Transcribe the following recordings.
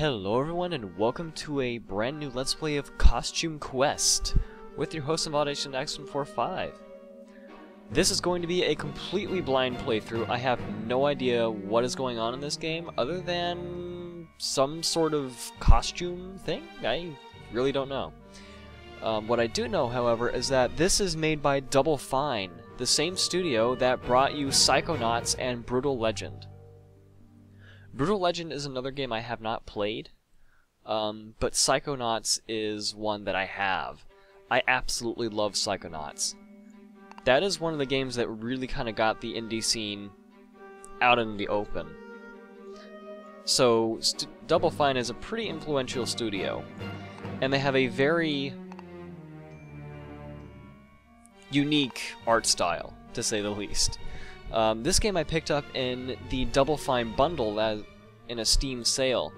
Hello everyone and welcome to a brand new Let's Play of Costume Quest with your host InvalidationX145. This is going to be a completely blind playthrough. I have no idea what is going on in this game other than some sort of costume thing? I really don't know. Um, what I do know, however, is that this is made by Double Fine, the same studio that brought you Psychonauts and Brutal Legend. Brutal Legend is another game I have not played, um, but Psychonauts is one that I have. I absolutely love Psychonauts. That is one of the games that really kind of got the indie scene out in the open. So, Double Fine is a pretty influential studio, and they have a very unique art style, to say the least. Um, this game I picked up in the Double Fine bundle that in a Steam sale.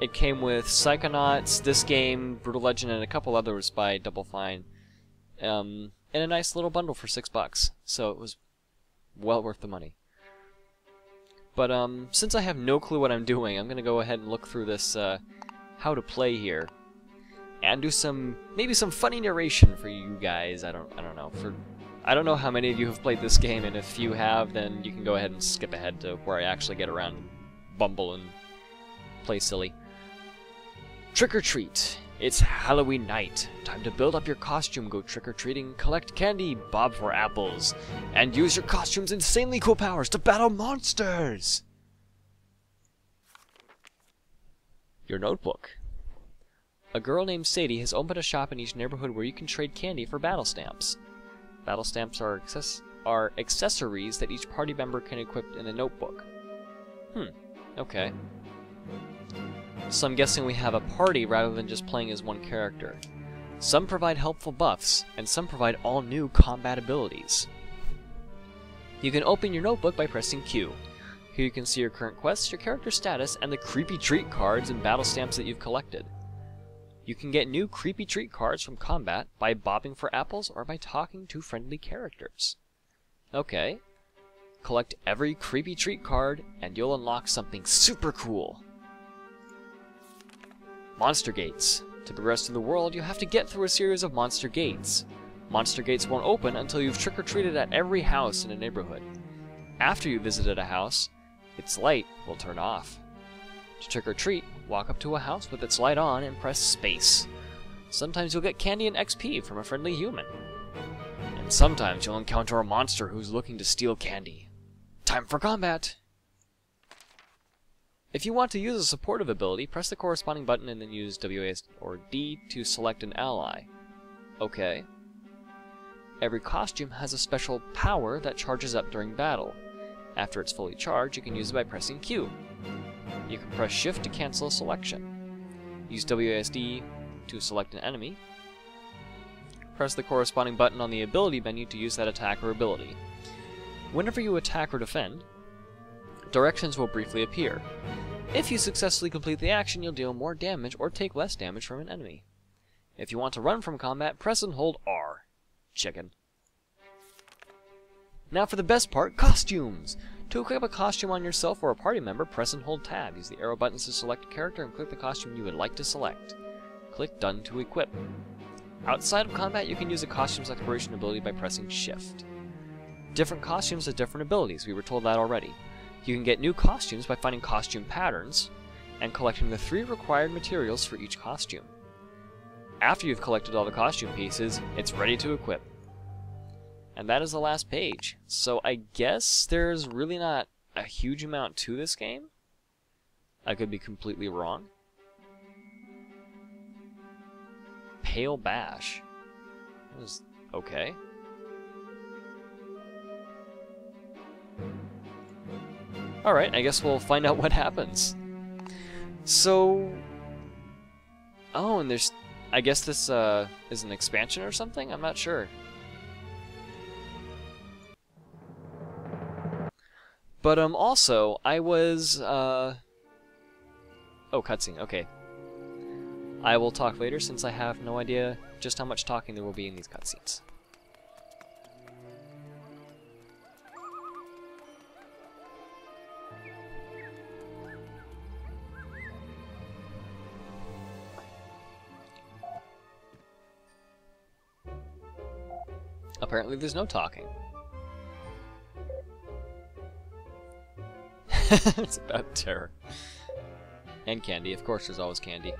It came with Psychonauts, this game, Brutal Legend, and a couple others by Double Fine, um, in a nice little bundle for six bucks. So it was well worth the money. But um, since I have no clue what I'm doing, I'm gonna go ahead and look through this uh, how to play here, and do some maybe some funny narration for you guys. I don't I don't know for I don't know how many of you have played this game, and if you have, then you can go ahead and skip ahead to where I actually get around and bumble and play silly. Trick or treat. It's Halloween night. Time to build up your costume, go trick-or-treating, collect candy, bob for apples, and use your costume's insanely cool powers to battle monsters! Your notebook. A girl named Sadie has opened a shop in each neighborhood where you can trade candy for battle stamps. Battle stamps are, access are accessories that each party member can equip in the notebook. Hmm, okay. So I'm guessing we have a party rather than just playing as one character. Some provide helpful buffs, and some provide all new combat abilities. You can open your notebook by pressing Q. Here you can see your current quests, your character status, and the creepy treat cards and battle stamps that you've collected. You can get new creepy treat cards from combat by bobbing for apples or by talking to friendly characters. Okay. Collect every creepy treat card and you'll unlock something super cool. Monster Gates. To progress through the world, you have to get through a series of monster gates. Monster gates won't open until you've trick-or-treated at every house in a neighborhood. After you visited a house, its light will turn off. To trick or treat, walk up to a house with its light on and press space. Sometimes you'll get candy and XP from a friendly human. And sometimes you'll encounter a monster who's looking to steal candy. Time for combat! If you want to use a supportive ability, press the corresponding button and then use WAS or D to select an ally. Okay. Every costume has a special power that charges up during battle. After it's fully charged, you can use it by pressing Q. You can press Shift to cancel a selection. Use WASD to select an enemy. Press the corresponding button on the ability menu to use that attack or ability. Whenever you attack or defend, directions will briefly appear. If you successfully complete the action, you'll deal more damage or take less damage from an enemy. If you want to run from combat, press and hold R. Chicken. Now for the best part, costumes! To equip a costume on yourself or a party member, press and hold tab. Use the arrow buttons to select a character and click the costume you would like to select. Click Done to equip. Outside of combat, you can use a costume's exploration ability by pressing Shift. Different costumes have different abilities, we were told that already. You can get new costumes by finding costume patterns and collecting the three required materials for each costume. After you've collected all the costume pieces, it's ready to equip. And that is the last page. So I guess there's really not a huge amount to this game. I could be completely wrong. Pale Bash. Was okay. Alright, I guess we'll find out what happens. So... Oh, and there's... I guess this uh, is an expansion or something? I'm not sure. But um, also, I was... Uh... Oh, cutscene, okay. I will talk later since I have no idea just how much talking there will be in these cutscenes. Apparently there's no talking. It's about terror. And candy. Of course there's always candy.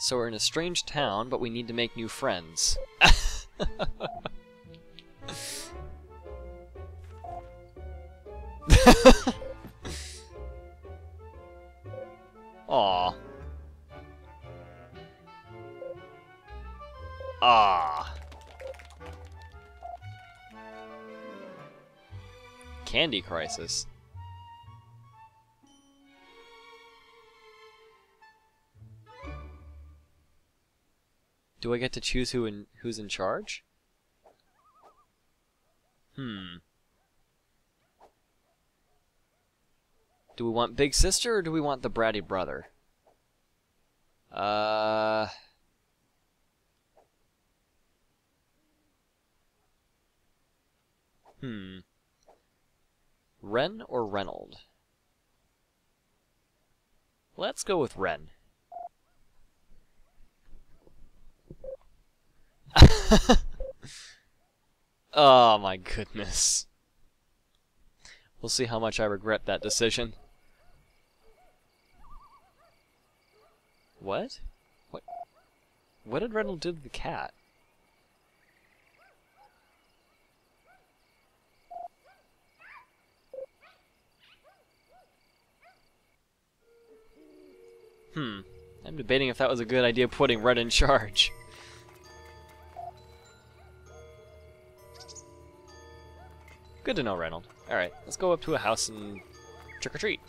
So we're in a strange town, but we need to make new friends. Candy Crisis. Do I get to choose who in who's in charge? Hmm. Do we want Big Sister or do we want the bratty brother? Uh. Hmm. Wren or Reynold? Let's go with Wren. oh my goodness. We'll see how much I regret that decision. What? What? What did Reynold do to the cat? Hmm. I'm debating if that was a good idea putting Red in charge. Good to know, Reynold. Alright, let's go up to a house and trick-or-treat.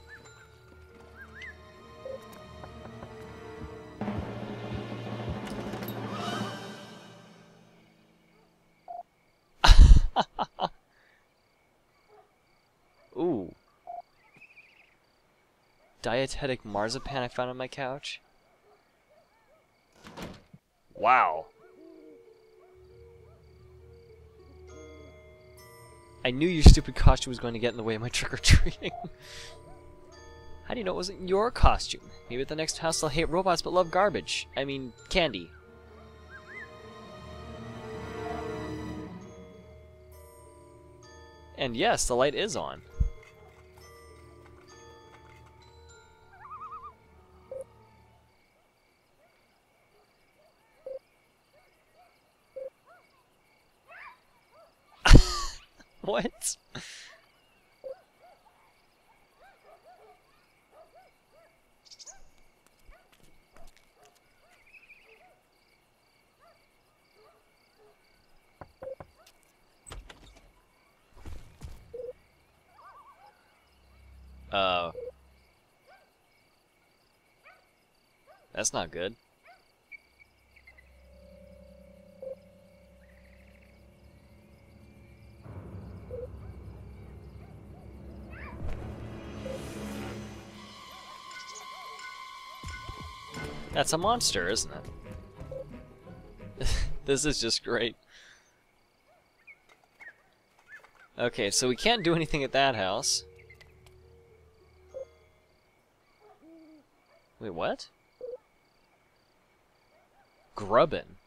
Dietetic marzipan I found on my couch. Wow. I knew your stupid costume was going to get in the way of my trick-or-treating. How do you know it wasn't your costume? Maybe at the next house they'll hate robots but love garbage. I mean, candy. And yes, the light is on. What? Uh... That's not good. That's a monster, isn't it? this is just great. Okay, so we can't do anything at that house. Wait, what? Grubbin.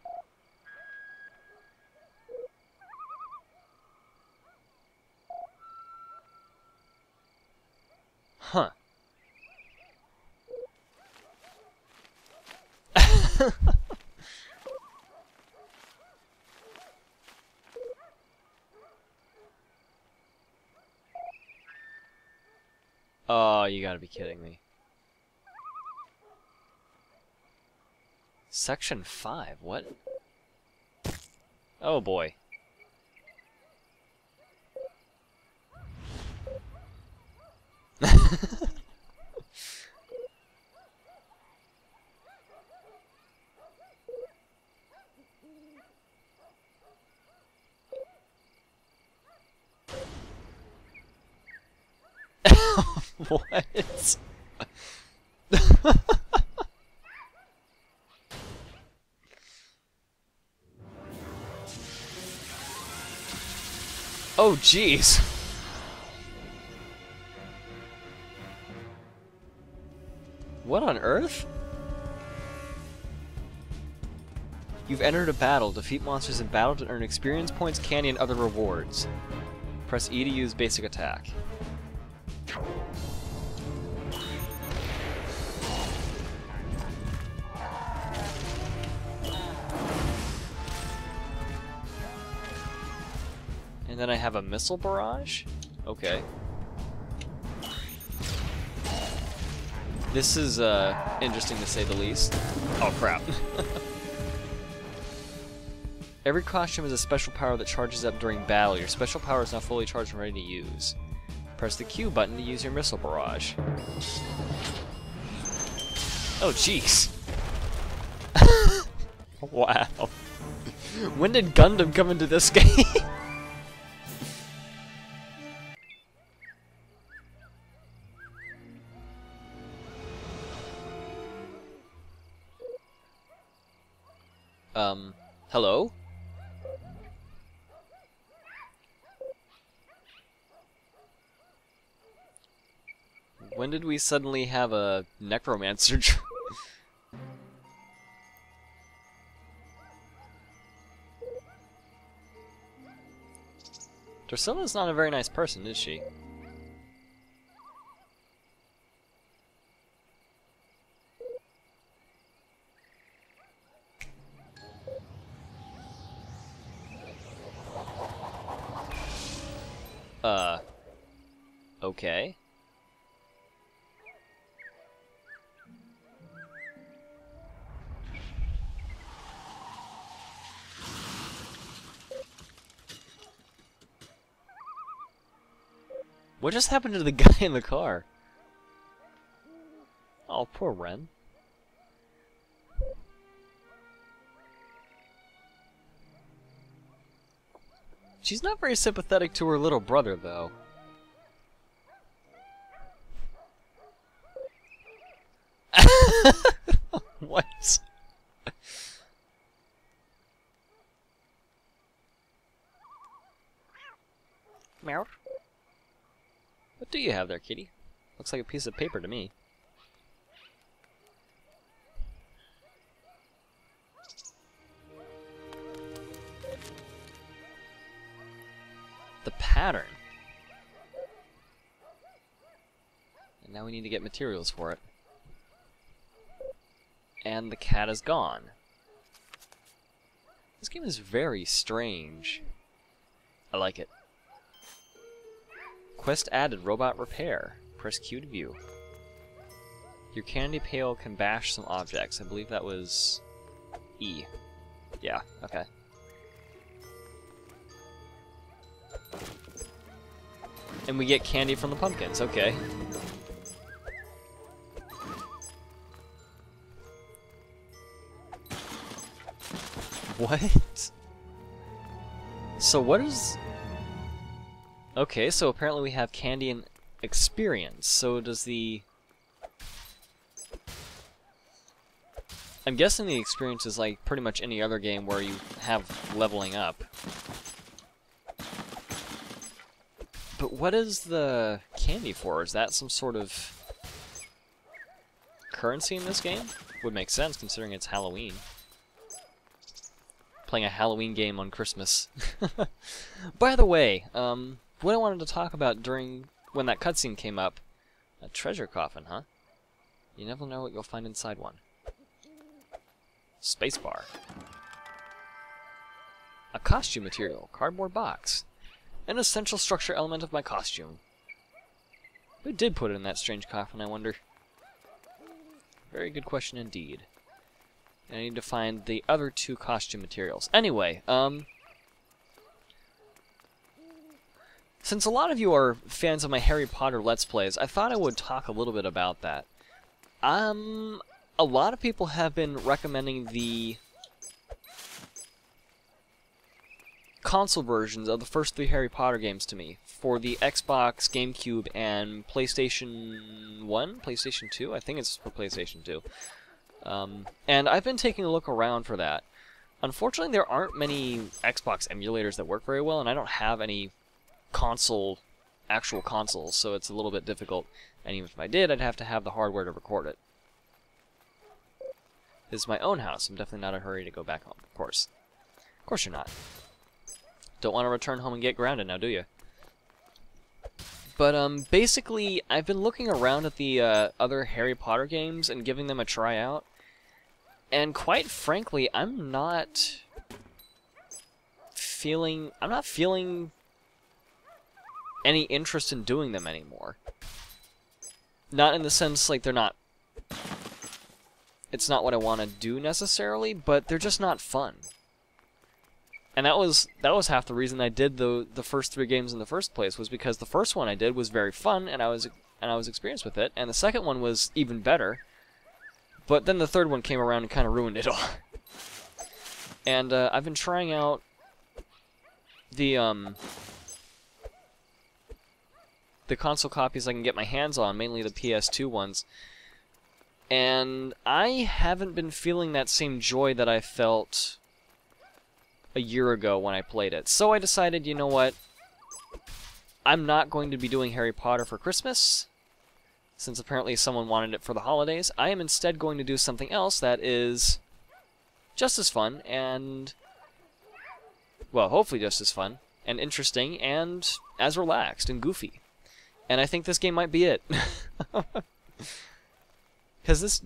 Huh. oh, you gotta be kidding me. Section 5, what? Oh boy. what? oh, jeez. What on earth? You've entered a battle. Defeat monsters in battle to earn experience points, candy, and other rewards. Press E to use basic attack. And then I have a missile barrage? Okay. This is uh, interesting to say the least. Oh crap. Every costume has a special power that charges up during battle. Your special power is now fully charged and ready to use. Press the Q button to use your missile barrage. Oh jeez. wow. when did Gundam come into this game? Hello? When did we suddenly have a necromancer? Dorsilla's not a very nice person, is she? Okay. What just happened to the guy in the car? Oh, poor Wren. She's not very sympathetic to her little brother, though. what? Meow. What do you have there, kitty? Looks like a piece of paper to me. The pattern. And now we need to get materials for it. And the cat is gone. This game is very strange. I like it. Quest added robot repair. Press Q to view. Your candy pail can bash some objects. I believe that was E. Yeah, okay. And we get candy from the pumpkins, okay. What? So what is... Okay, so apparently we have candy and experience. So does the... I'm guessing the experience is like pretty much any other game where you have leveling up. But what is the candy for? Is that some sort of currency in this game? Would make sense considering it's Halloween. Playing a Halloween game on Christmas. By the way, um, what I wanted to talk about during when that cutscene came up, a treasure coffin, huh? You never know what you'll find inside one. Spacebar. A costume material, cardboard box. An essential structure element of my costume. Who did put it in that strange coffin, I wonder? Very good question indeed. I need to find the other two costume materials. Anyway, um... Since a lot of you are fans of my Harry Potter Let's Plays, I thought I would talk a little bit about that. Um, a lot of people have been recommending the console versions of the first three Harry Potter games to me for the Xbox, GameCube, and PlayStation 1? PlayStation 2? I think it's for PlayStation 2. Um, and I've been taking a look around for that. Unfortunately, there aren't many Xbox emulators that work very well, and I don't have any console, actual consoles, so it's a little bit difficult. And even if I did, I'd have to have the hardware to record it. This is my own house. I'm definitely not in a hurry to go back home, of course. Of course you're not. Don't want to return home and get grounded now, do you? But um, basically, I've been looking around at the uh, other Harry Potter games and giving them a try out. And quite frankly, I'm not feeling... I'm not feeling any interest in doing them anymore. Not in the sense, like, they're not... It's not what I want to do, necessarily, but they're just not fun. And that was that was half the reason I did the the first three games in the first place was because the first one I did was very fun and I was and I was experienced with it, and the second one was even better. But then the third one came around and kind of ruined it all. and uh, I've been trying out the um the console copies I can get my hands on, mainly the PS2 ones. And I haven't been feeling that same joy that I felt a year ago when I played it. So I decided, you know what? I'm not going to be doing Harry Potter for Christmas, since apparently someone wanted it for the holidays. I am instead going to do something else that is just as fun and, well, hopefully just as fun and interesting and as relaxed and goofy. And I think this game might be it. Because this,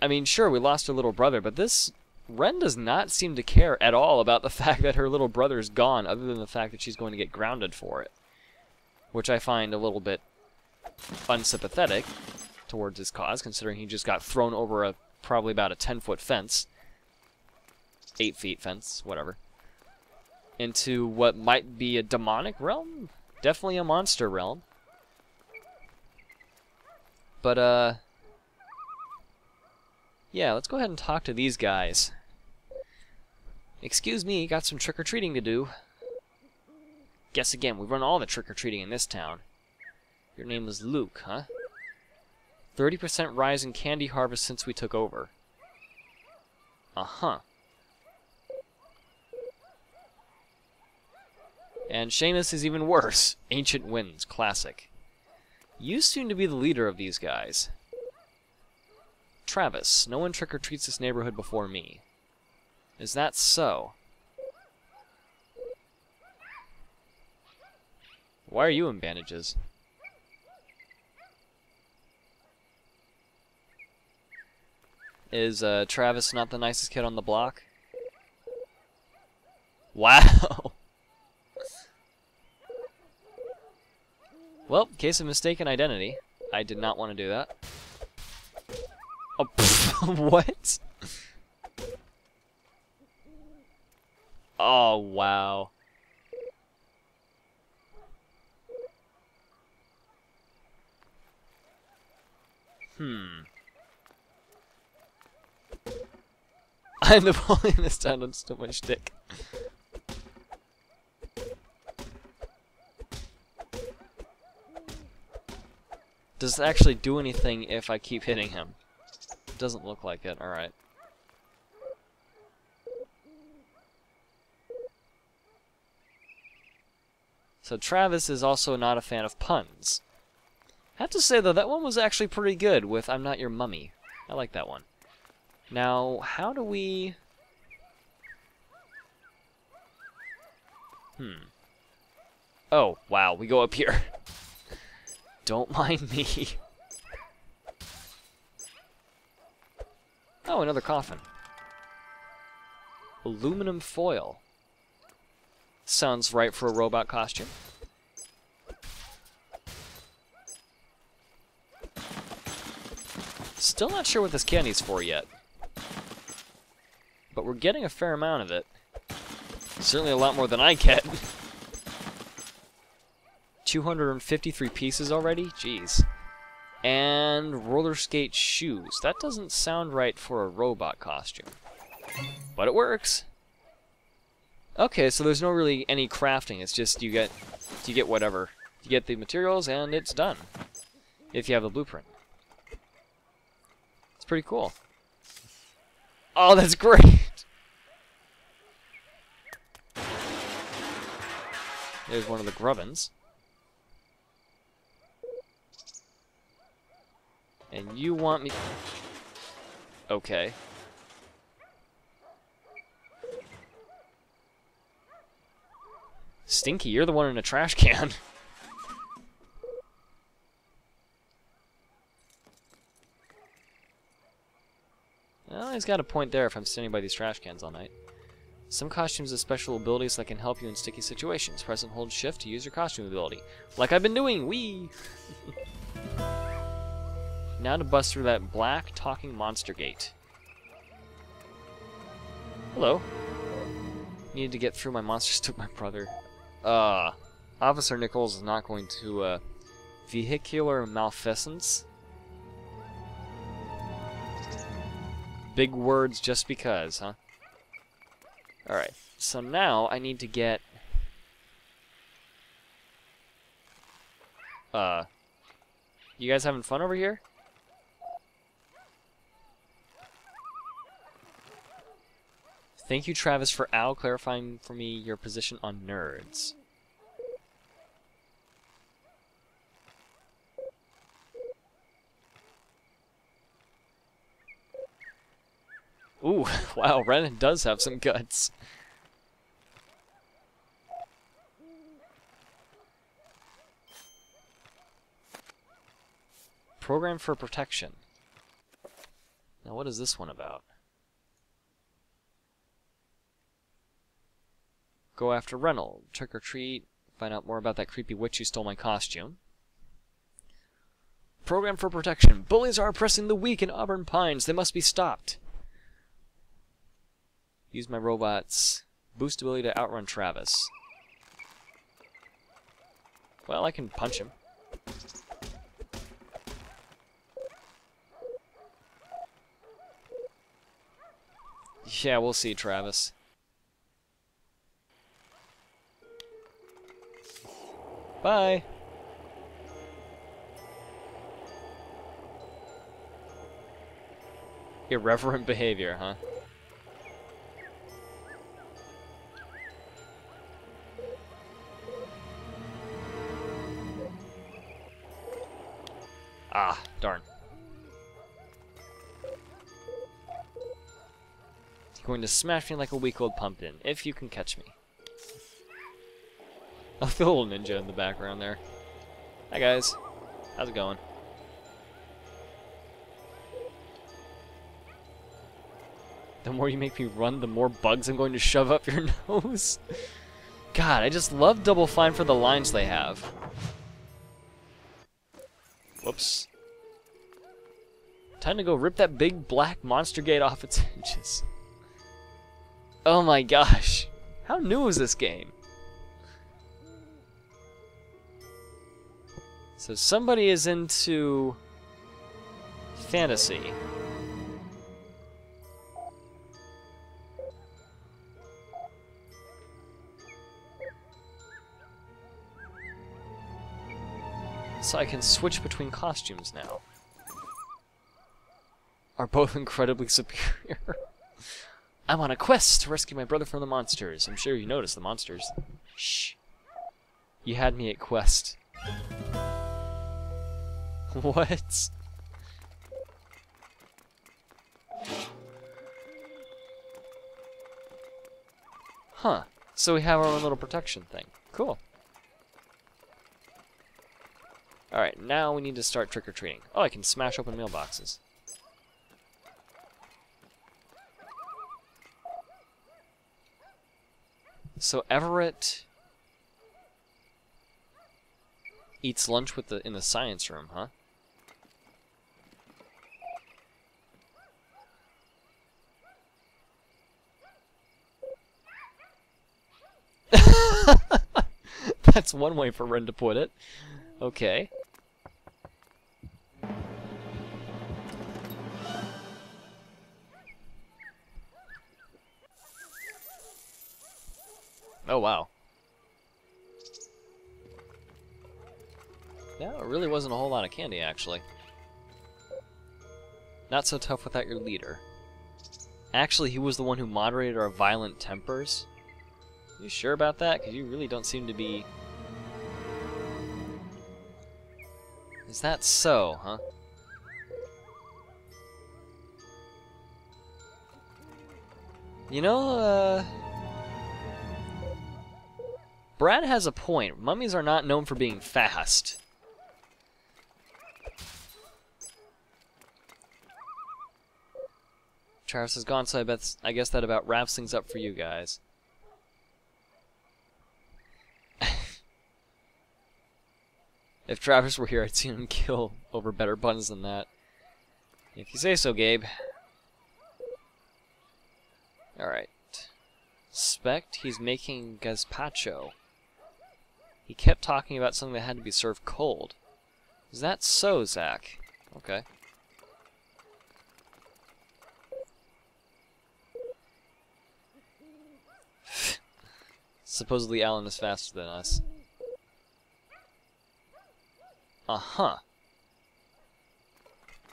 I mean, sure, we lost our little brother, but this Wren does not seem to care at all about the fact that her little brother's gone, other than the fact that she's going to get grounded for it. Which I find a little bit unsympathetic towards his cause, considering he just got thrown over a probably about a 10-foot fence. 8 feet fence, whatever. Into what might be a demonic realm? Definitely a monster realm. But, uh... Yeah, let's go ahead and talk to these guys. Excuse me, got some trick-or-treating to do. Guess again, we run all the trick-or-treating in this town. Your name is Luke, huh? 30% rise in candy harvest since we took over. Uh-huh. And Seamus is even worse. Ancient Winds, classic. You seem to be the leader of these guys. Travis, no one trick-or-treats this neighborhood before me. Is that so? Why are you in bandages? Is uh, Travis not the nicest kid on the block? Wow! well, case of mistaken identity. I did not want to do that. Oh, what? Oh, wow. Hmm. I'm the bully in this town, don't steal my shtick. Does it actually do anything if I keep hitting him? It doesn't look like it, alright. So Travis is also not a fan of puns. I have to say, though, that one was actually pretty good with I'm Not Your Mummy. I like that one. Now, how do we... Hmm. Oh, wow, we go up here. Don't mind me. Oh, another coffin. Aluminum foil. Sounds right for a robot costume. Still not sure what this candy's for yet. But we're getting a fair amount of it. Certainly a lot more than I get. 253 pieces already? Jeez. And roller skate shoes. That doesn't sound right for a robot costume. But it works. Okay, so there's no really any crafting. It's just you get you get whatever. You get the materials and it's done. If you have a blueprint. It's pretty cool. Oh, that's great! There's one of the grubbins. And you want me... Okay. Stinky, you're the one in a trash can. well, he's got a point there if I'm standing by these trash cans all night. Some costumes have special abilities that can help you in sticky situations. Press and hold shift to use your costume ability. Like I've been doing! Wee! now to bust through that black talking monster gate. Hello. Needed to get through my monsters took my brother. Uh, Officer Nichols is not going to, uh, vehicular malfeasance? Big words just because, huh? Alright, so now I need to get... Uh, you guys having fun over here? Thank you, Travis, for Al clarifying for me your position on nerds. Ooh, wow, Renan does have some guts. Program for protection. Now what is this one about? Go after Reynold. Trick or treat. Find out more about that creepy witch who stole my costume. Program for protection. Bullies are oppressing the weak in Auburn Pines. They must be stopped. Use my robot's boost ability to outrun Travis. Well, I can punch him. Yeah, we'll see, Travis. Bye. Irreverent behavior, huh? Ah, darn. He's going to smash me like a weak old pumpkin, if you can catch me. I feel a little ninja in the background there. Hi guys. How's it going? The more you make me run, the more bugs I'm going to shove up your nose. God, I just love Double Fine for the lines they have. Whoops. Time to go rip that big black monster gate off its hinges. Oh my gosh. How new is this game? So somebody is into fantasy. So I can switch between costumes now. Are both incredibly superior. I'm on a quest to rescue my brother from the monsters. I'm sure you noticed the monsters. Shh. You had me at quest. What? Huh. So we have our own little protection thing. Cool. Alright, now we need to start trick-or-treating. Oh, I can smash open mailboxes. So Everett eats lunch with the in the science room, huh? That's one way for Wren to put it. Okay. Oh, wow. No, it really wasn't a whole lot of candy, actually. Not so tough without your leader. Actually, he was the one who moderated our violent tempers. You sure about that? Because you really don't seem to be... Is that so, huh? You know, uh... Brad has a point. Mummies are not known for being fast. Travis is gone, so I bet I guess that about wraps things up for you guys. if Travis were here, I'd see him kill over better buttons than that. If you say so, Gabe. Alright. Spect, he's making gazpacho. He kept talking about something that had to be served cold. Is that so, Zach? Okay. Supposedly Alan is faster than us. Uh-huh.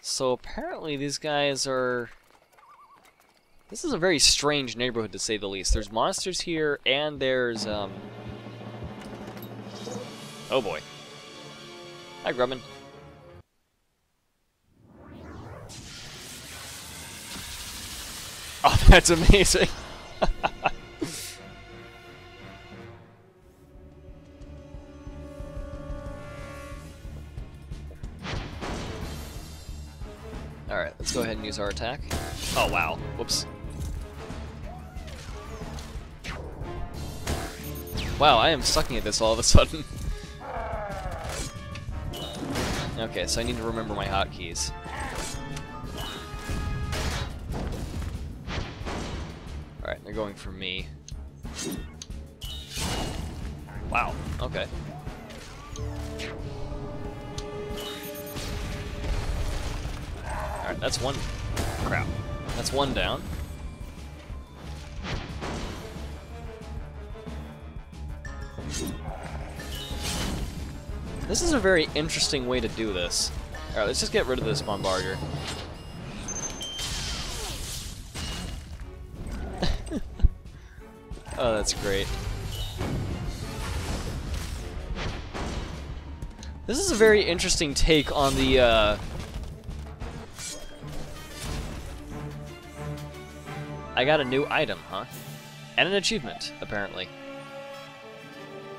So apparently these guys are... This is a very strange neighborhood to say the least. There's monsters here, and there's, um... Oh boy. Hi, Grubman. Oh, that's amazing. and use our attack. Oh, wow. Whoops. Wow, I am sucking at this all of a sudden. okay, so I need to remember my hotkeys. Alright, they're going for me. Wow, okay. That's one... Crap. That's one down. This is a very interesting way to do this. Alright, let's just get rid of this bombardier. oh, that's great. This is a very interesting take on the, uh... I got a new item, huh? And an achievement, apparently.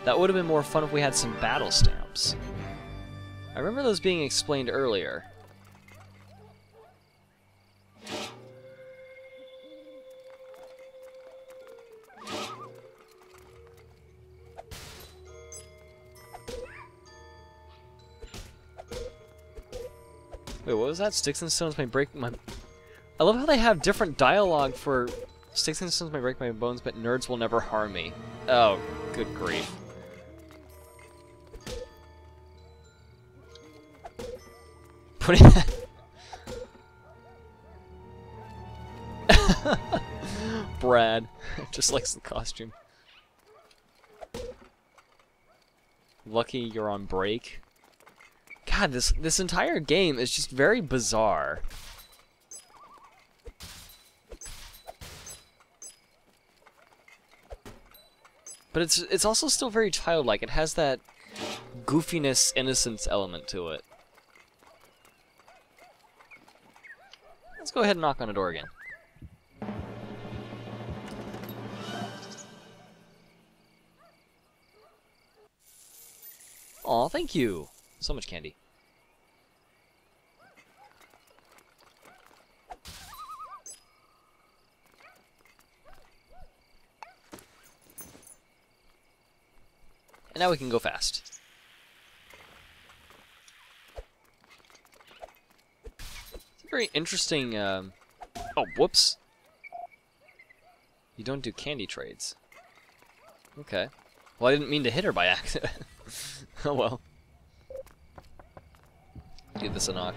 That would have been more fun if we had some battle stamps. I remember those being explained earlier. Wait, what was that? Sticks and stones may break my... I love how they have different dialogue for Sticks and stones may break my bones, but nerds will never harm me. Oh, good grief. Putting Brad just likes the costume. Lucky you're on break. God, this this entire game is just very bizarre. But it's it's also still very childlike. It has that goofiness, innocence element to it. Let's go ahead and knock on a door again. Aw, thank you. So much candy. And now we can go fast. It's a very interesting, um... Oh, whoops. You don't do candy trades. Okay. Well, I didn't mean to hit her by accident. oh well. Give this a knock.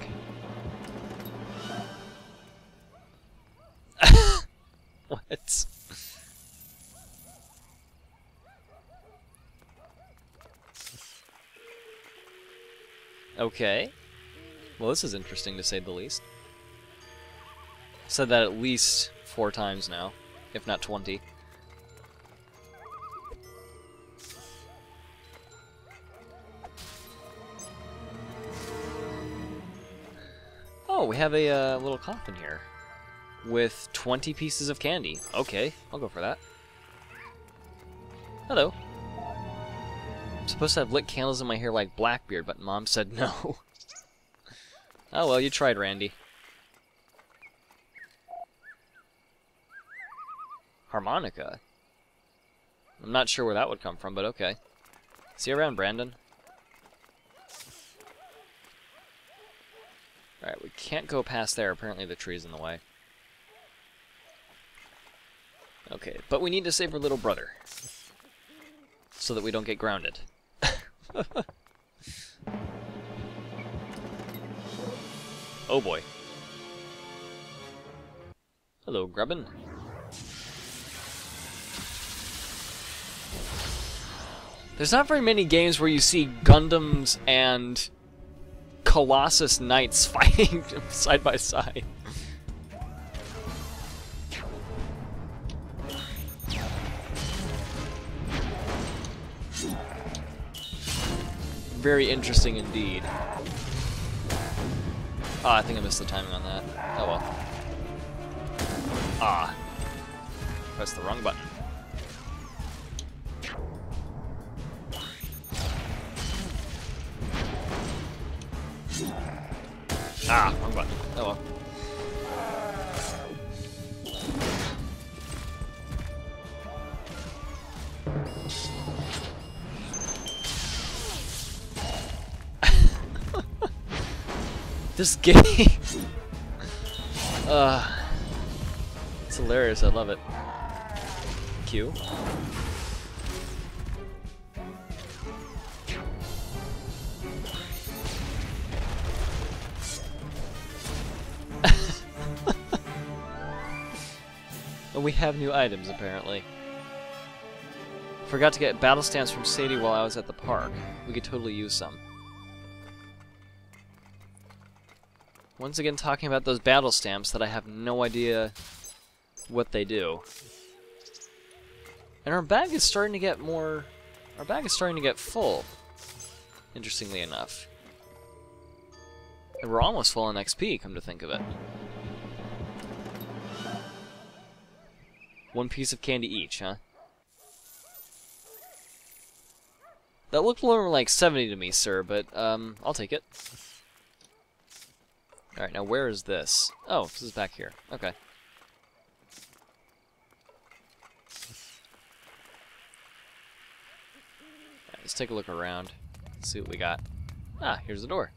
what? Okay. Well, this is interesting to say the least. Said that at least four times now, if not 20. Oh, we have a uh, little coffin here. with 20 pieces of candy. Okay, I'll go for that. Supposed to have lit candles in my hair like Blackbeard, but Mom said no. oh well, you tried, Randy. Harmonica? I'm not sure where that would come from, but okay. See you around, Brandon. Alright, we can't go past there. Apparently the tree's in the way. Okay, but we need to save our little brother. So that we don't get grounded. oh boy. Hello, Grubbin. There's not very many games where you see Gundams and Colossus Knights fighting side by side. Very interesting indeed. Ah, I think I missed the timing on that. Oh well. Ah. Press the wrong button. Ah, wrong button. Oh well. This game. uh, it's hilarious. I love it. Q. And we have new items, apparently. Forgot to get battle stamps from Sadie while I was at the park. We could totally use some. Once again talking about those battle stamps that I have no idea what they do. And our bag is starting to get more... Our bag is starting to get full. Interestingly enough. And we're almost full on XP, come to think of it. One piece of candy each, huh? That looked more like 70 to me, sir, but, um, I'll take it. Alright, now where is this? Oh, this is back here. Okay. Right, let's take a look around. Let's see what we got. Ah, here's the door.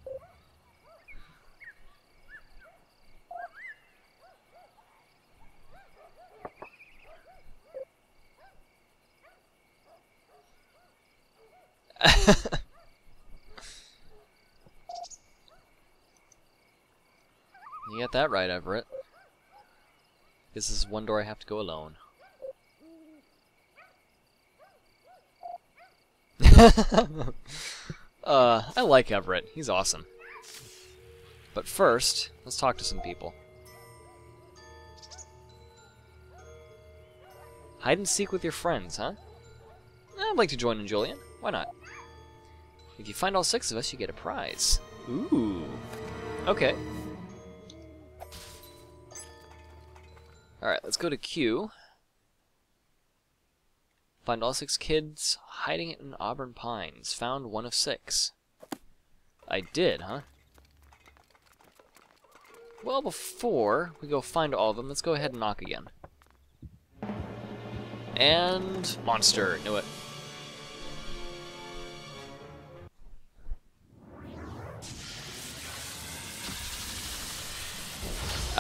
you got that right, Everett. This is one door I have to go alone. uh, I like Everett. He's awesome. But first, let's talk to some people. Hide and seek with your friends, huh? I'd like to join in, Julian. Why not? If you find all six of us, you get a prize. Ooh. Okay. Alright, let's go to Q. Find all six kids hiding in Auburn Pines. Found one of six. I did, huh? Well, before we go find all of them, let's go ahead and knock again. And... Monster. Knew it.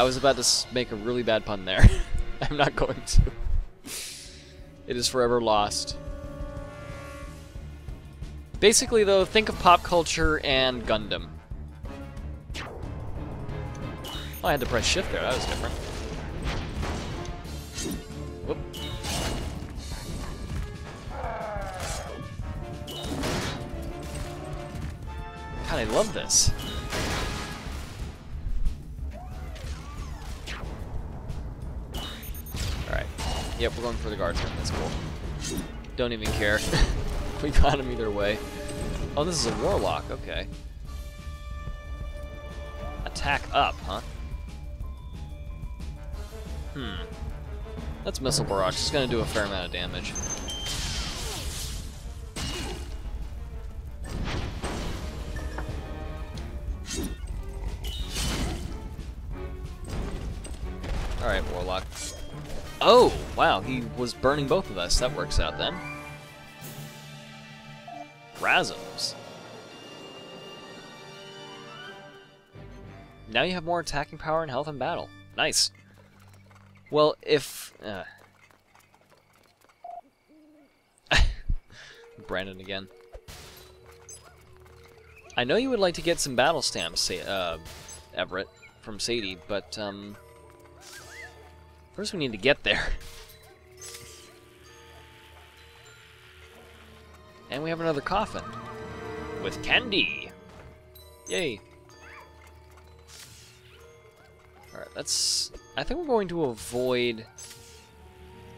I was about to make a really bad pun there. I'm not going to. It is forever lost. Basically, though, think of pop culture and Gundam. Oh, I had to press shift there. That was different. Whoop. God, I love this. Yep, we're going for the guardsman. That's cool. Don't even care. we got him either way. Oh, this is a warlock. Okay. Attack up, huh? Hmm. That's Missile Barrage. It's going to do a fair amount of damage. Wow, he was burning both of us. That works out then. Razums. Now you have more attacking power and health in battle. Nice. Well, if... Uh. Brandon again. I know you would like to get some battle stamps, uh, Everett, from Sadie, but, um... First we need to get there. And we have another coffin. With candy! Yay! Alright, that's... I think we're going to avoid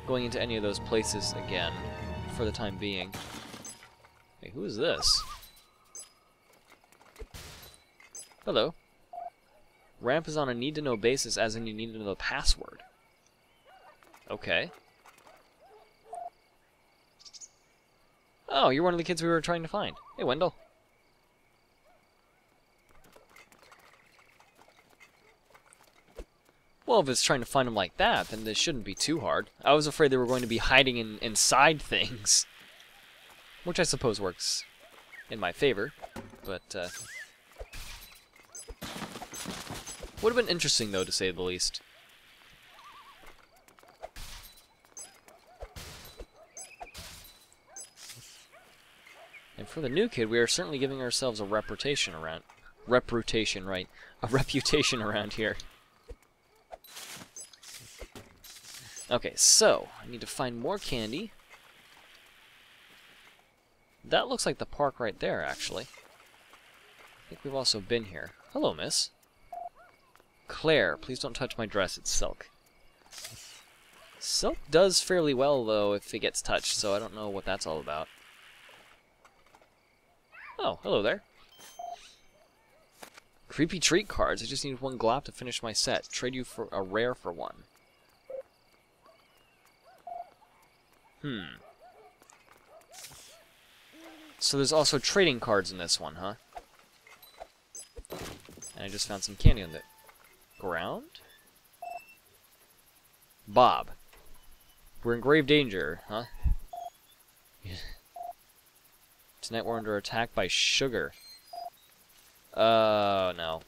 going into any of those places again for the time being. Hey, who is this? Hello. Ramp is on a need-to-know basis, as in you need to know the password. Okay. Oh, you're one of the kids we were trying to find. Hey, Wendell. Well, if it's trying to find them like that, then this shouldn't be too hard. I was afraid they were going to be hiding in, inside things. Which I suppose works in my favor, but, uh... Would have been interesting, though, to say the least. For the new kid, we are certainly giving ourselves a reputation around... Reputation, right. A reputation around here. Okay, so, I need to find more candy. That looks like the park right there, actually. I think we've also been here. Hello, miss. Claire, please don't touch my dress, it's silk. Silk does fairly well, though, if it gets touched, so I don't know what that's all about. Oh, hello there. Creepy treat cards. I just need one glop to finish my set. Trade you for a rare for one. Hmm. So there's also trading cards in this one, huh? And I just found some candy on the ground? Bob. We're in grave danger, huh? Tonight we're under attack by sugar. Oh, uh, no.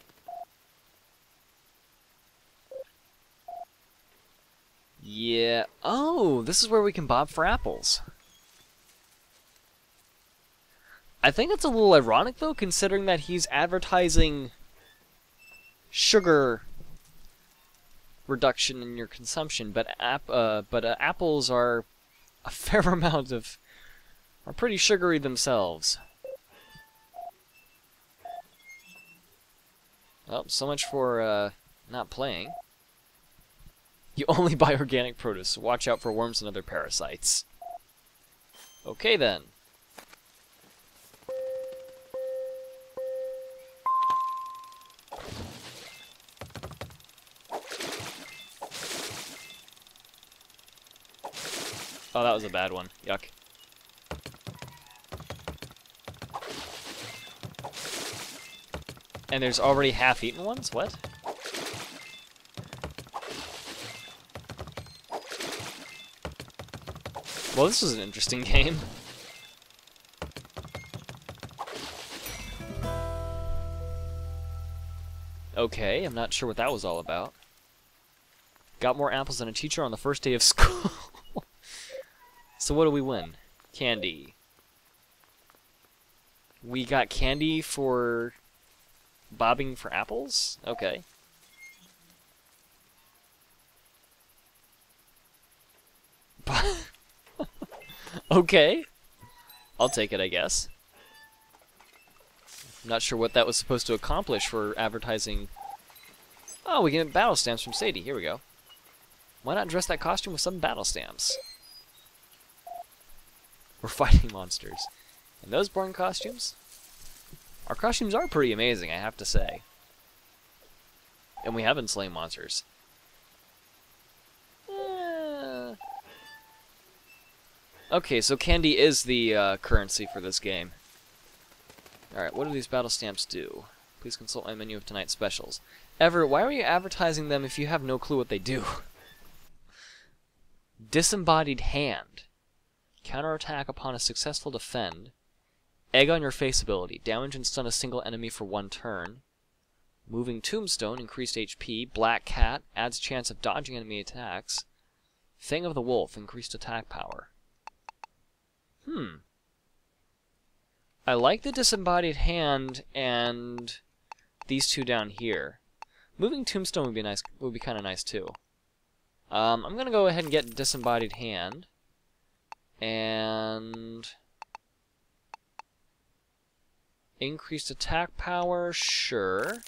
Yeah. Oh, this is where we can bob for apples. I think it's a little ironic, though, considering that he's advertising sugar reduction in your consumption, but ap uh, but uh, apples are a fair amount of are pretty sugary themselves. Well, so much for uh, not playing. You only buy organic produce, so watch out for worms and other parasites. Okay then. Oh, that was a bad one. Yuck. And there's already half-eaten ones? What? Well, this was an interesting game. Okay, I'm not sure what that was all about. Got more apples than a teacher on the first day of school. so what do we win? Candy. We got candy for bobbing for apples? Okay. okay. I'll take it, I guess. Not sure what that was supposed to accomplish for advertising. Oh, we get battle stamps from Sadie. Here we go. Why not dress that costume with some battle stamps? We're fighting monsters. And those boring costumes? Our costumes are pretty amazing, I have to say. And we haven't slain monsters. Eh. Okay, so candy is the uh, currency for this game. Alright, what do these battle stamps do? Please consult my menu of tonight's specials. Ever, why are you advertising them if you have no clue what they do? Disembodied Hand. Counterattack upon a successful defend. Egg on your face ability. Damage and stun a single enemy for one turn. Moving Tombstone, increased HP. Black Cat, adds chance of dodging enemy attacks. Fang of the Wolf, increased attack power. Hmm. I like the disembodied hand and these two down here. Moving Tombstone would be nice. Would be kind of nice too. Um, I'm gonna go ahead and get disembodied hand, and increased attack power. Sure.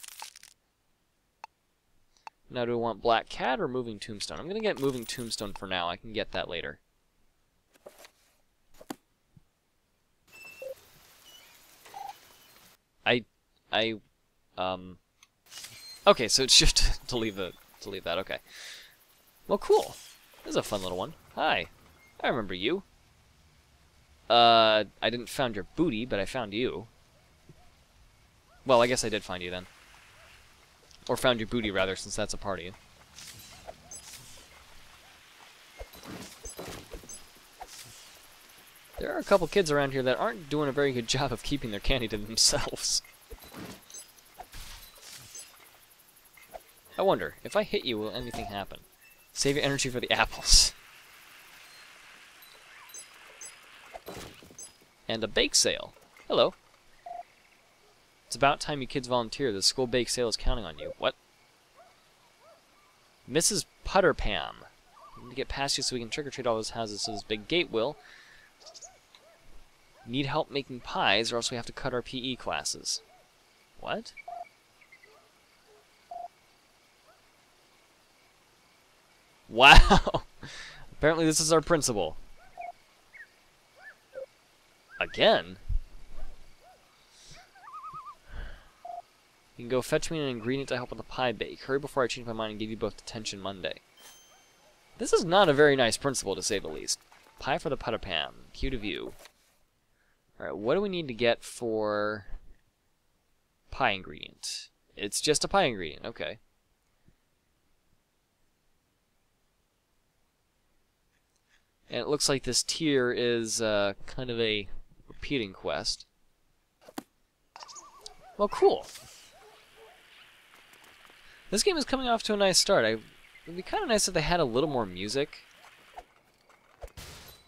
Now, do I want Black Cat or Moving Tombstone? I'm gonna get Moving Tombstone for now. I can get that later. I, I, um, okay, so it's just to leave the to leave that. Okay. Well, cool. This is a fun little one. Hi, I remember you. Uh, I didn't found your booty, but I found you. Well, I guess I did find you then. Or found your booty, rather, since that's a party. There are a couple kids around here that aren't doing a very good job of keeping their candy to themselves. I wonder, if I hit you, will anything happen? Save your energy for the apples. And a bake sale. Hello. It's about time you kids volunteer. The school bake sale is counting on you. What? Mrs. Putterpam. We need to get past you so we can trick-or-treat all those houses so this big gate will. Need help making pies or else we have to cut our PE classes. What? Wow! Apparently this is our principal. Again? You can go fetch me an ingredient to help with the pie bake. Hurry before I change my mind and give you both detention Monday. This is not a very nice principal, to say the least. Pie for the Putterpam. Cue to view. Alright, what do we need to get for pie ingredient? It's just a pie ingredient, okay. And it looks like this tier is uh, kind of a repeating quest. Well, cool. This game is coming off to a nice start. I, it would be kind of nice if they had a little more music.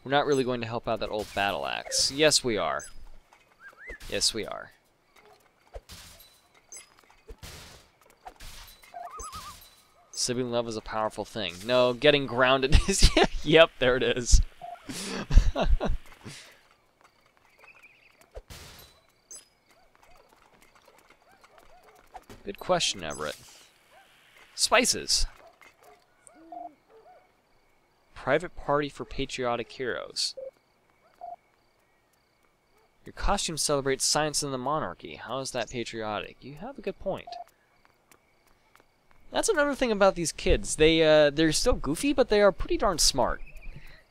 We're not really going to help out that old battle axe. Yes, we are. Yes, we are. Sibling love is a powerful thing. No, getting grounded is... yep, there it is. Good question, Everett. Spices. Private party for patriotic heroes. Your costume celebrates science and the monarchy. How is that patriotic? You have a good point. That's another thing about these kids. They, uh, they're still goofy, but they are pretty darn smart.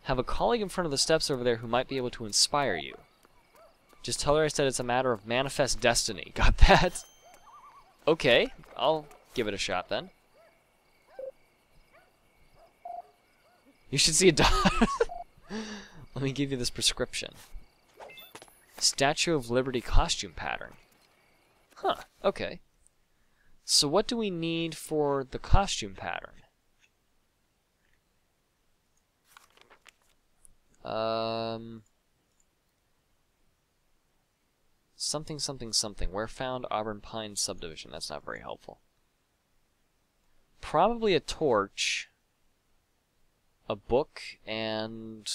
Have a colleague in front of the steps over there who might be able to inspire you. Just tell her I said it's a matter of manifest destiny. Got that? Okay, I'll give it a shot then. You should see a doctor. Let me give you this prescription. Statue of Liberty costume pattern. Huh, okay. So what do we need for the costume pattern? Um, something, something, something. Where found Auburn Pine subdivision? That's not very helpful. Probably a torch, a book, and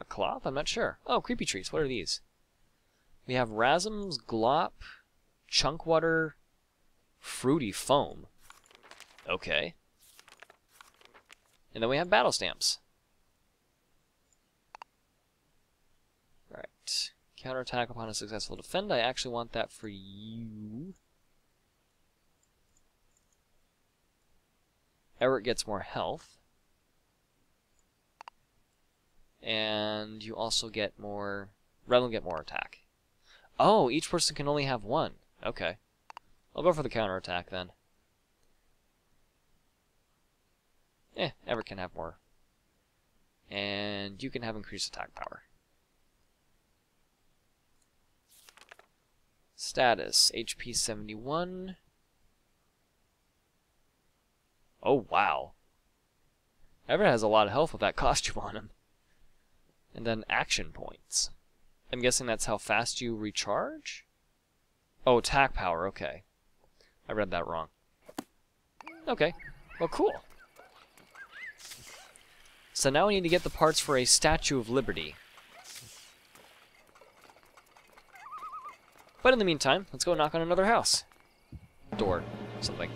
a cloth? I'm not sure. Oh, creepy trees. What are these? We have Rasm's Glop, Chunkwater Fruity Foam. Okay. And then we have battle stamps. Right. Counterattack upon a successful defend. I actually want that for you. Eric gets more health. And you also get more... Red will get more attack. Oh, each person can only have one. Okay. I'll go for the counterattack then. Eh, Ever can have more. And you can have increased attack power. Status, HP 71. Oh, wow. Everett has a lot of health with that costume on him. And then action points. I'm guessing that's how fast you recharge? Oh, attack power, okay. I read that wrong. Okay, well cool. So now we need to get the parts for a Statue of Liberty. But in the meantime, let's go knock on another house. Door. Something.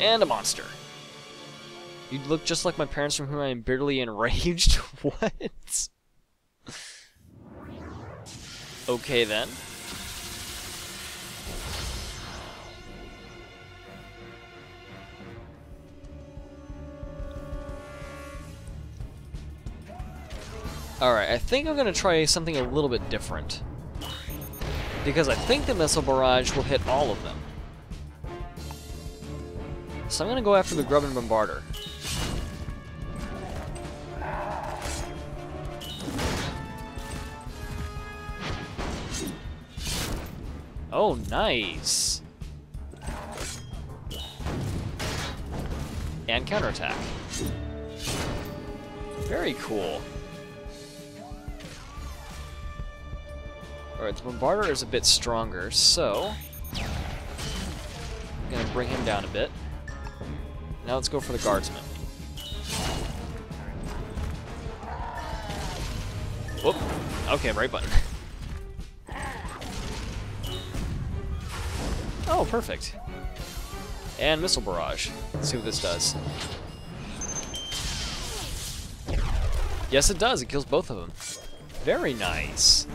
And a monster. You look just like my parents from whom I am bitterly enraged? what? okay then. Alright, I think I'm going to try something a little bit different. Because I think the missile barrage will hit all of them. So I'm going to go after the Grubbin Bombarder. Oh, nice! And counterattack. Very cool. Alright, the Bombarder is a bit stronger, so... I'm gonna bring him down a bit. Now let's go for the Guardsman. Whoop. Okay, right button. oh, perfect. And Missile Barrage. Let's see what this does. Yes, it does. It kills both of them. Very nice.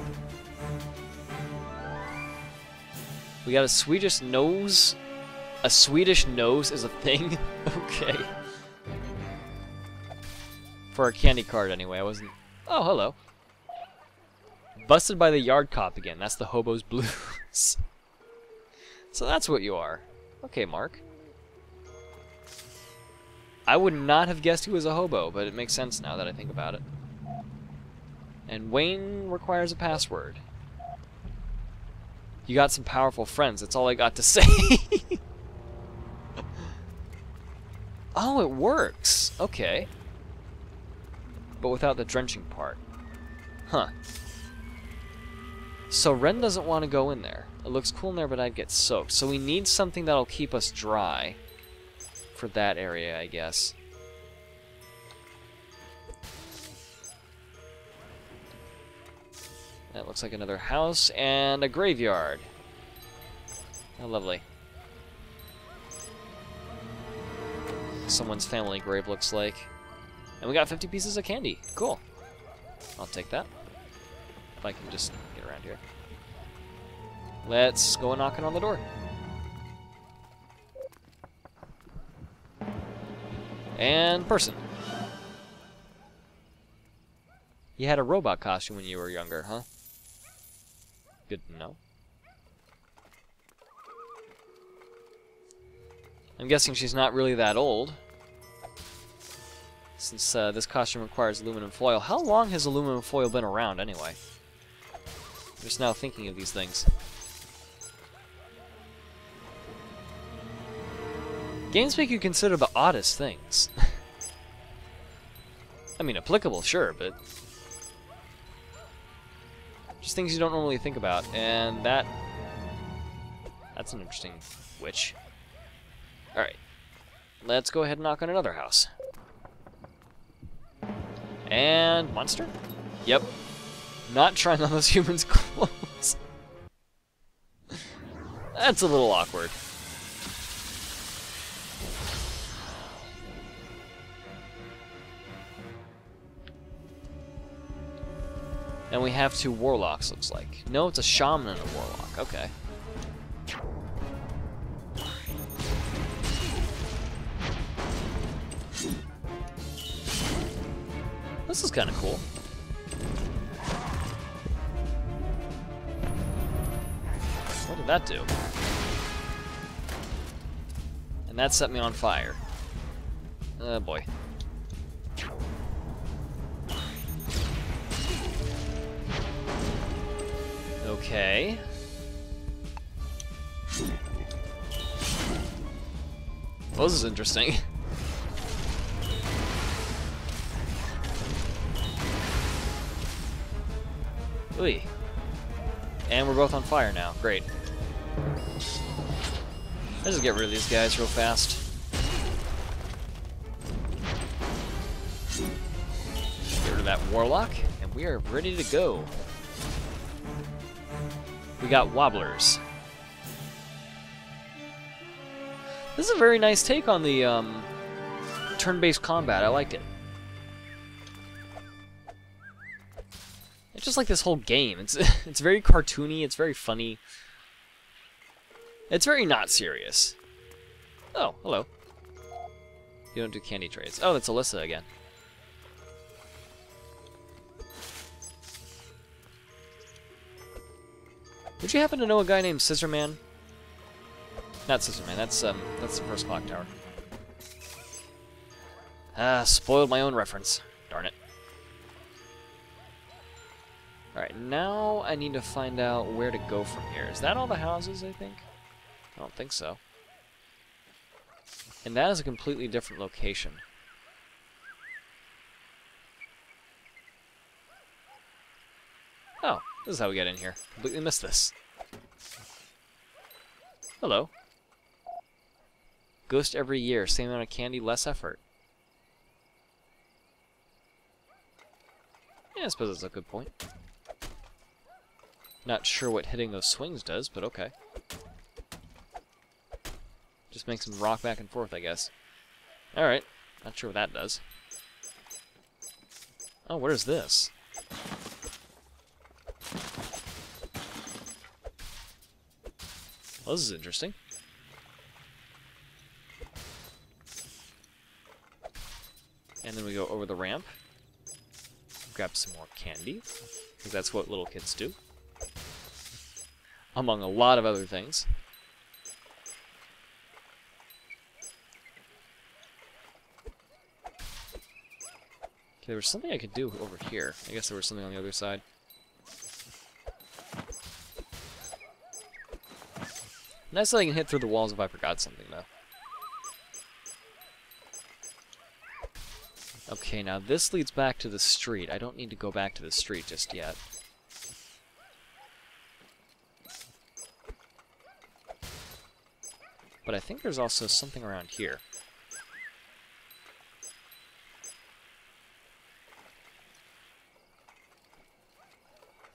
We got a Swedish nose. A Swedish nose is a thing? okay. For a candy card, anyway. I wasn't... Oh, hello. Busted by the yard cop again. That's the hobo's blues. so that's what you are. Okay, Mark. I would not have guessed he was a hobo, but it makes sense now that I think about it. And Wayne requires a password. You got some powerful friends. That's all I got to say. Oh, it works. Okay. But without the drenching part. Huh. So Wren doesn't want to go in there. It looks cool in there, but I'd get soaked. So we need something that'll keep us dry. For that area, I guess. That looks like another house and a graveyard. How lovely. Someone's family grave looks like. And we got 50 pieces of candy. Cool. I'll take that. If I can just get around here. Let's go knocking on the door. And person. You had a robot costume when you were younger, huh? Good to know. I'm guessing she's not really that old. Since uh, this costume requires aluminum foil. How long has aluminum foil been around, anyway? I'm just now thinking of these things. Games make you consider the oddest things. I mean, applicable, sure, but just things you don't normally think about, and that... That's an interesting witch. Alright. Let's go ahead and knock on another house. And... monster? Yep. Not trying on those humans' clothes. That's a little awkward. And we have two warlocks, looks like. No, it's a shaman and a warlock. Okay. This is kind of cool. What did that do? And that set me on fire. Oh boy. Okay. Well, this is interesting. Ooh. And we're both on fire now. Great. Let's just get rid of these guys real fast. Get rid of that warlock, and we are ready to go. We got wobblers. This is a very nice take on the um, turn-based combat. I liked it. Just like this whole game. It's it's very cartoony. It's very funny. It's very not serious. Oh, hello. You don't do candy trades. Oh, that's Alyssa again. Would you happen to know a guy named Scissorman? Not Scissorman, that's um that's the first clock tower. Ah, spoiled my own reference. Darn it. Alright, now I need to find out where to go from here. Is that all the houses, I think? I don't think so. And that is a completely different location. Oh, this is how we get in here. Completely missed this. Hello. Ghost every year, same amount of candy, less effort. Yeah, I suppose that's a good point. Not sure what hitting those swings does, but okay. Just makes them rock back and forth, I guess. Alright, not sure what that does. Oh, what is this? Well, this is interesting. And then we go over the ramp. Grab some more candy, because that's what little kids do. Among a lot of other things. Okay, there was something I could do over here. I guess there was something on the other side. Nice that I can hit through the walls if I forgot something, though. Okay, now this leads back to the street. I don't need to go back to the street just yet. But I think there's also something around here.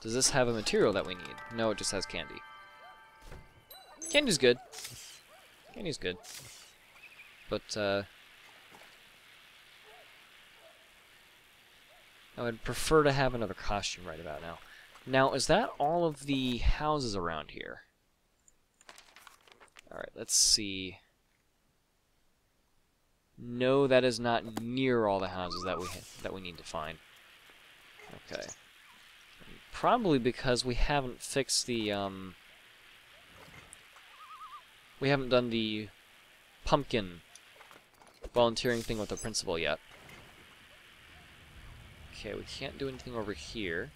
Does this have a material that we need? No, it just has candy. Candy's good. Candy's good. But, uh... I would prefer to have another costume right about now. Now, is that all of the houses around here? Alright, let's see. No, that is not near all the houses that we that we need to find. Okay. Probably because we haven't fixed the, um... We haven't done the pumpkin volunteering thing with the principal yet. Okay, we can't do anything over here.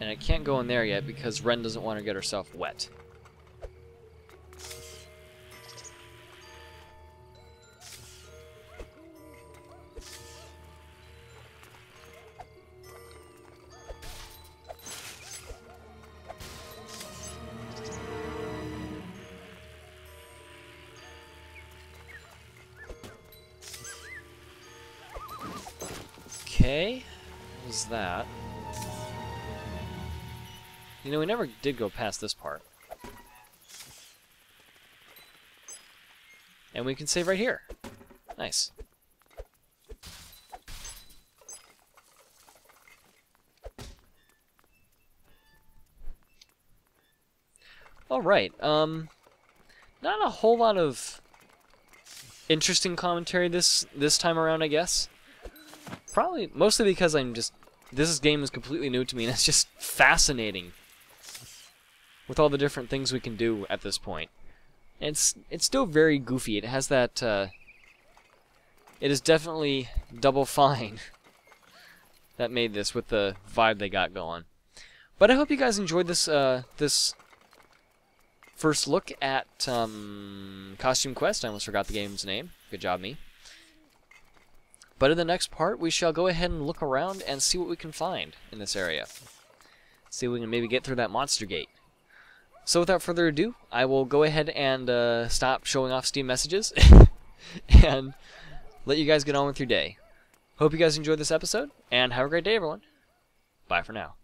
And I can't go in there yet because Wren doesn't want to get herself wet. Never did go past this part. And we can save right here. Nice. Alright, um... Not a whole lot of interesting commentary this this time around, I guess. Probably mostly because I'm just this game is completely new to me and it's just fascinating with all the different things we can do at this point. it's it's still very goofy. It has that uh, it is definitely Double Fine that made this with the vibe they got going. But I hope you guys enjoyed this uh, this first look at um, Costume Quest. I almost forgot the game's name. Good job, me. But in the next part, we shall go ahead and look around and see what we can find in this area. See if we can maybe get through that monster gate. So without further ado, I will go ahead and uh, stop showing off Steam messages and let you guys get on with your day. Hope you guys enjoyed this episode, and have a great day, everyone. Bye for now.